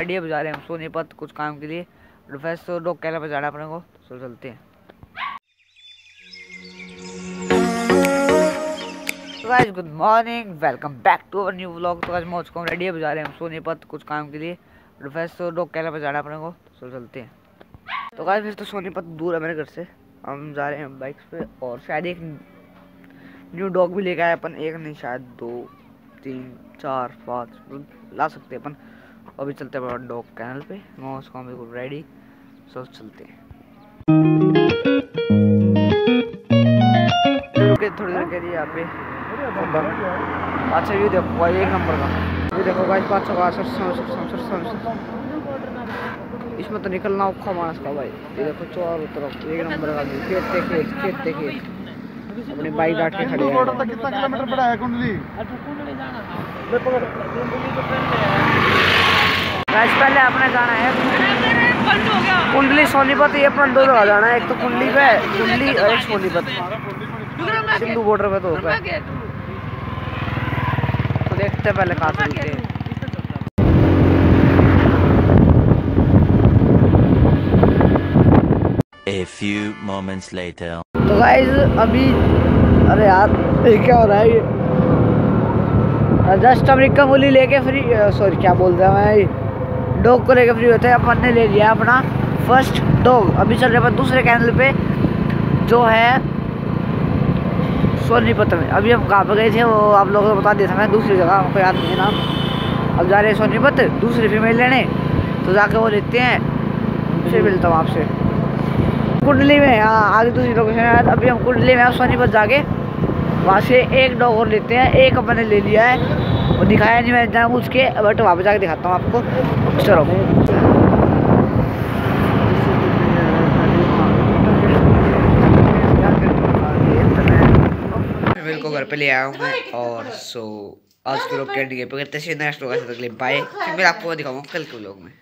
Ready बजा रहे हैं हम सोनीपत कुछ काम के लिए। वैसे तो डॉग कैला पर जाना अपने को। तो चलते हैं। Guys good morning welcome back to our new vlog तो आज मैं उसको रेडी बजा रहे हैं हम सोनीपत कुछ काम के लिए। वैसे तो डॉग कैला पर जाना अपने को। तो चलते हैं। तो गाइस वैसे तो सोनीपत दूर है मेरे घर से। हम जा रहे हैं बाइक्स पे और शायद एक न्यू डॉग भी लेके आए अपन। एक नहीं, शायद दो, तीन, चार, पाँच, ला सकते हैं अपन। अभी चलते हैं डॉग कैनल पे मैं उसको बिल्कुल रेडी सो चलते हैं रुके थोड़ी देर के लिए यहाँ पे अच्छा ये देखो भाई एक नंबर का ये देखो भाई पाँच सौ का इसमें तो निकलना औखा मानस का भाई ये देखो चारों तरफ़ एक नंबर का खेत थे खेत खेत थे खेत अपनी बाइक डाट के खड़े हैं कितना किलोमीटर पड़ा है कुंडली गाइस पहले आपने जाना है। कुंडली सोनीपत ये अपना दो जगह जाना है। एक तो कुंडली पे कुंडली और एक सोनीपत। सिंधु बॉर्डर पे तो होगा। तो देखते पहले कहाँ से मिलते हैं। A few moments later. तो गाइस अभी अरे यार ये क्या हो रहा है ये? जस्ट अमेरिका मूली लेके फ्री सॉरी क्या बोल रहा मैं? डॉग को लेकर फ्री होते हैं। अपन ने ले लिया अपना फ़र्स्ट डॉग अभी चल रहे अपन दूसरे कैनल पे, जो है सोनीपत में अभी हम कहाँ पे गए थे, वो आप लोगों को बता दिया था मैं, दूसरी जगह हमको याद नहीं है नाम। अब जा रहे हैं सोनीपत दूसरी फीमेल लेने। तो जाके वो लेते हैं, फिर मिलता हूँ आपसे। कुंडली में हाँ आगे दूसरी लोकेशन है अभी हम कुंडली में सोनीपत जाके। वहाँ से एक डॉग और लेते हैं, एक मैंने ले लिया है। वो दिखाया नहीं मैं जाऊँ उसके बट वहाँ पर जाके दिखाता हूँ आपको। चलो मेरे को घर पे ले आया हूँ मैं, और सो आज के लोग कैंडी पे करते हैं नेक्स्ट लोग बाय फिर मैं आपको दिखाऊँगा कल के लोग में।